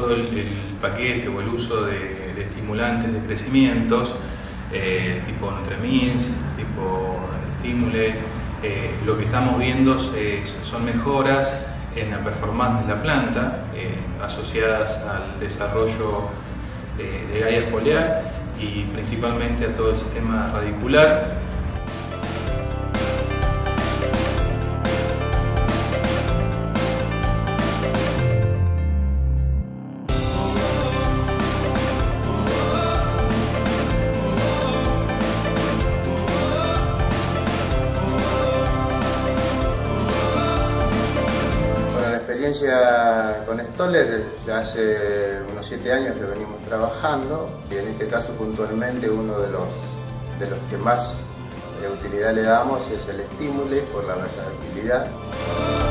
todo el, paquete o el uso de, estimulantes de crecimientos, eh, tipo Nutrimins, tipo Stimule, eh, lo que estamos viendo son mejoras en la performance de la planta asociadas al desarrollo de gaia foliar y principalmente a todo el sistema radicular experiencia con Stoller ya hace unos 7 años que venimos trabajando y en este caso puntualmente uno de los, de los que más utilidad le damos es el estímulo por la versatilidad.